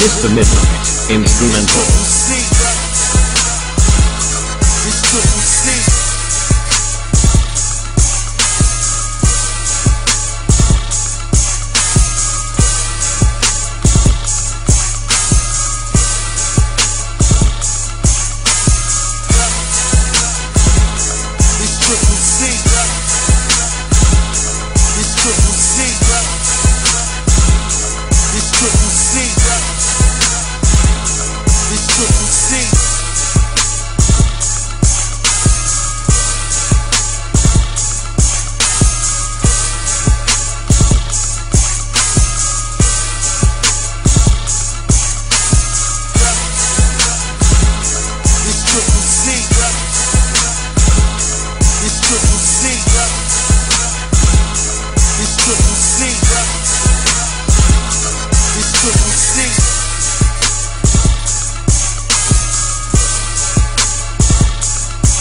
Mr. Midnight, Instrumental. Triple C. This triple C.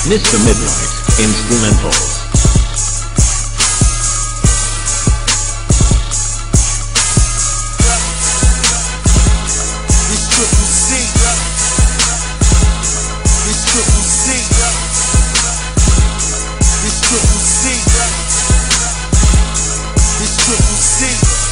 Mr. Midnight, Instrumentals. This triple C. Triple C. Triple C. Triple C.